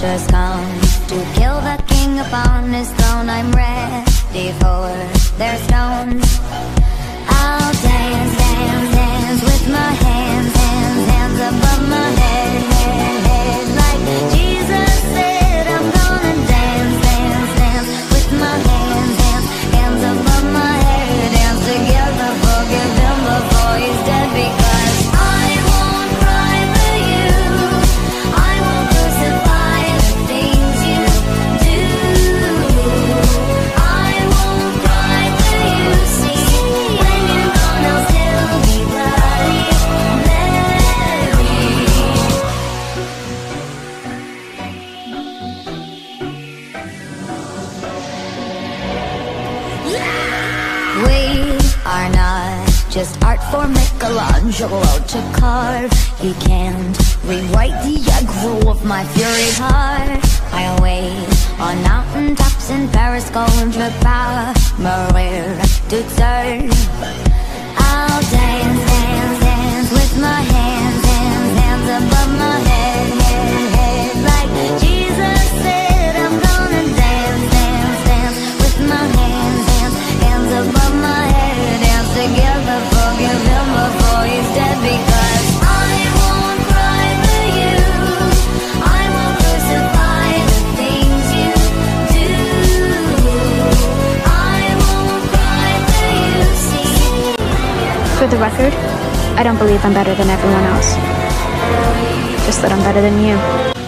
come To kill the king upon his throne. I'm ready for their stones. We are not just art for Michelangelo to carve. He can't rewrite the aggro of my fury heart. I wait on mountain tops in Paris, going to power Maria to turn all day. For the record, I don't believe I'm better than everyone else. Just that I'm better than you.